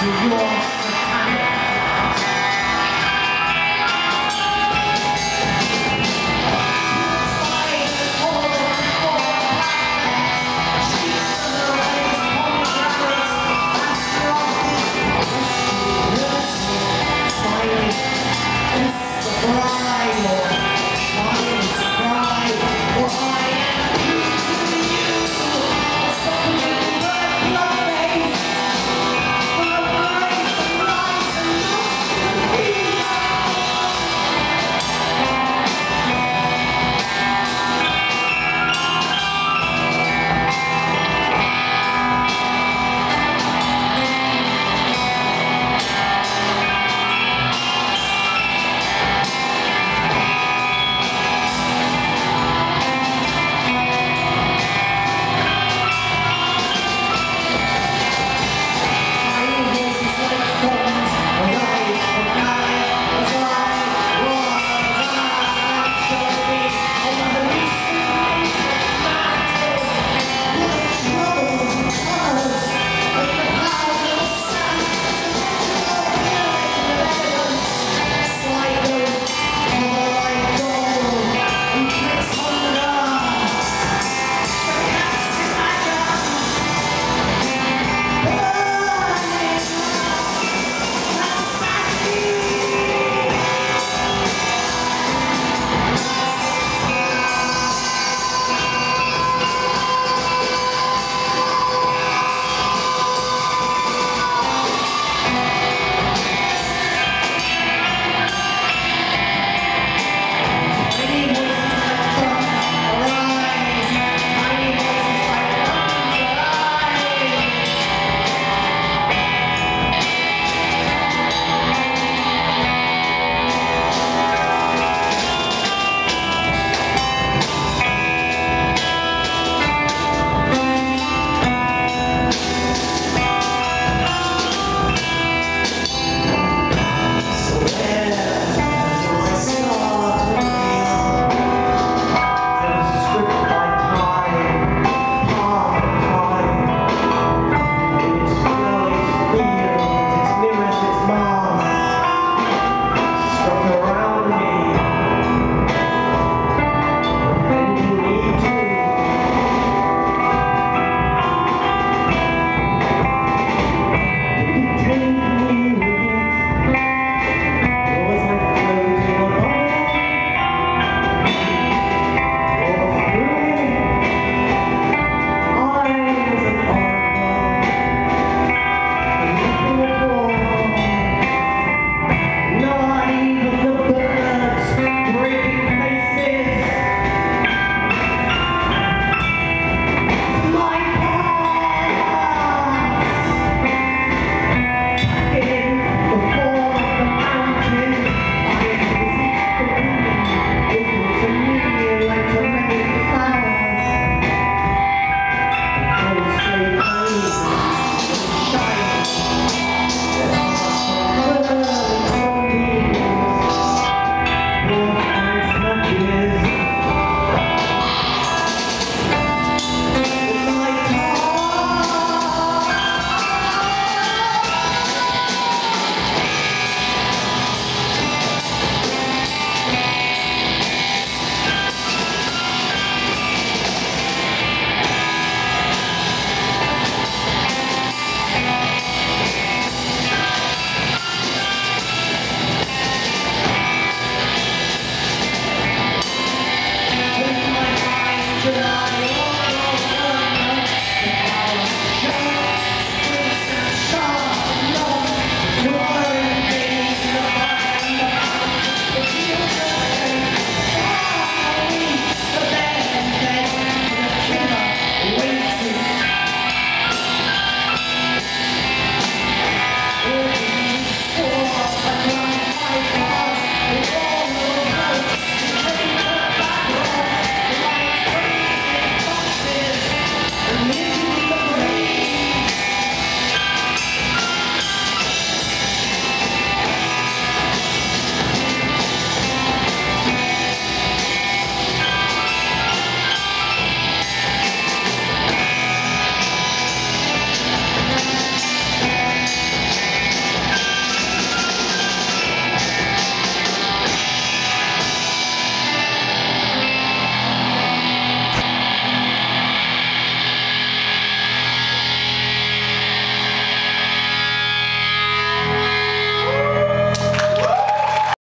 to lost